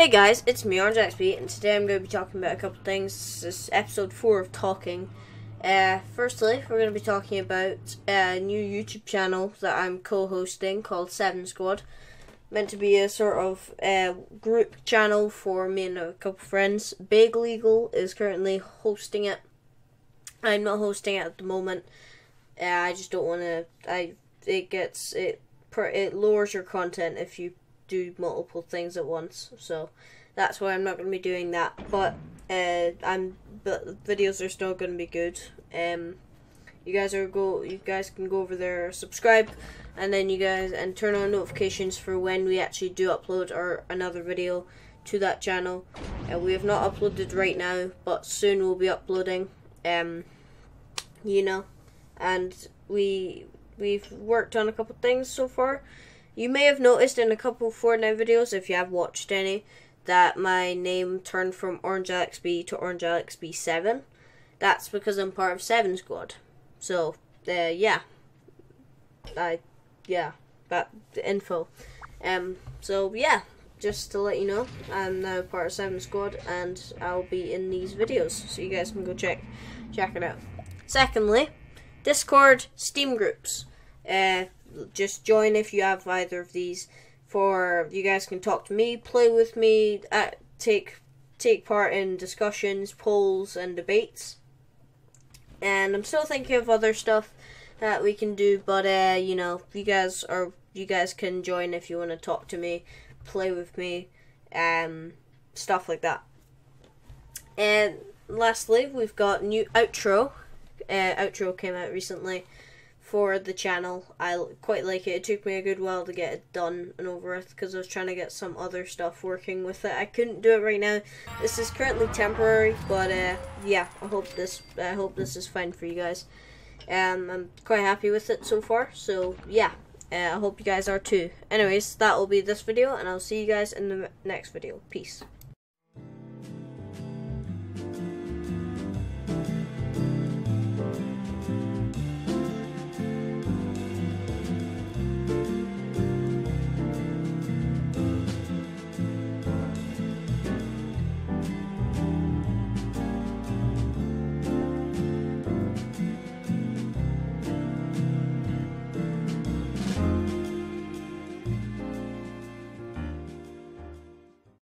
Hey guys, it's me, Orangealexb, and today I'm going to be talking about a couple things. This is episode 4 of Talking. Uh, firstly, we're going to be talking about a new YouTube channel that I'm co-hosting called Seven Squad. Meant to be a sort of uh, group channel for me and a couple friends. Big Legal is currently hosting it. I'm not hosting it at the moment. Uh, I just don't want to. I it gets it it lowers your content if you do multiple things at once. So that's why I'm not going to be doing that. But uh, I'm but videos are still going to be good. Um, you guys are go. You guys can go over there, subscribe, and then you guys and turn on notifications for when we actually do upload our another video to that channel. Uh, we have not uploaded right now, but soon we'll be uploading. Um, you know, and we we've worked on a couple things so far. You may have noticed in a couple Fortnite videos, if you have watched any, that my name turned from Orangealexb to Orangealexb 7. That's because I'm part of 7 Squad. So, uh, yeah. I, yeah, that info. Um, so, yeah, just to let you know, I'm now part of 7 Squad and I'll be in these videos. So you guys can go check, check it out. Secondly, Discord Steam groups. Uh, just join if you have either of these. For you guys can talk to me, play with me, uh, take take part in discussions, polls, and debates. And I'm still thinking of other stuff that we can do, but uh, you know, you guys are you guys can join if you want to talk to me, play with me, um, stuff like that. And lastly, we've got new outro. Uh, outro came out recently for the channel. I quite like it. It took me a good while to get it done and over with because I was trying to get some other stuff working with it. I couldn't do it right now. This is currently temporary, but uh, yeah, I hope this I hope this is fine for you guys. Um, I'm quite happy with it so far. So yeah, uh, I hope you guys are too. Anyways, that will be this video, and I'll see you guys in the next video. Peace.